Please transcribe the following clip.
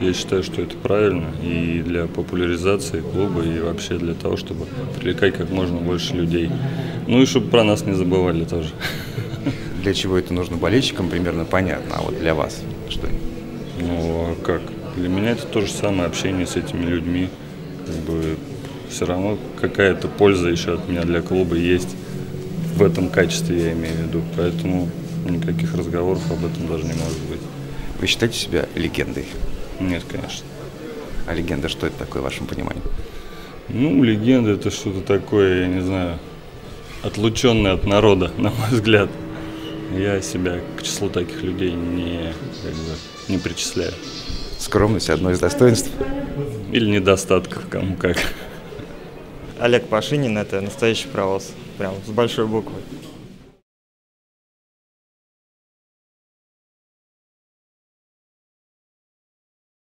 Я считаю, что это правильно и для популяризации клуба, и вообще для того, чтобы привлекать как можно больше людей. Ну и чтобы про нас не забывали тоже. Для чего это нужно болельщикам, примерно понятно, а вот для вас что? Ну а как? Для меня это то же самое общение с этими людьми. Как бы все равно какая-то польза еще от меня для клуба есть. В этом качестве я имею в виду. Поэтому никаких разговоров об этом даже не может быть. Вы считаете себя легендой? Нет, конечно. А легенда что это такое в вашем понимании? Ну, легенда это что-то такое, я не знаю, отлученное от народа, на мой взгляд. Я себя к числу таких людей не, как бы, не причисляю. Скромность одно из достоинств. Или недостатков, кому как. Олег Пашинин – это настоящий провоз, прям с большой буквы.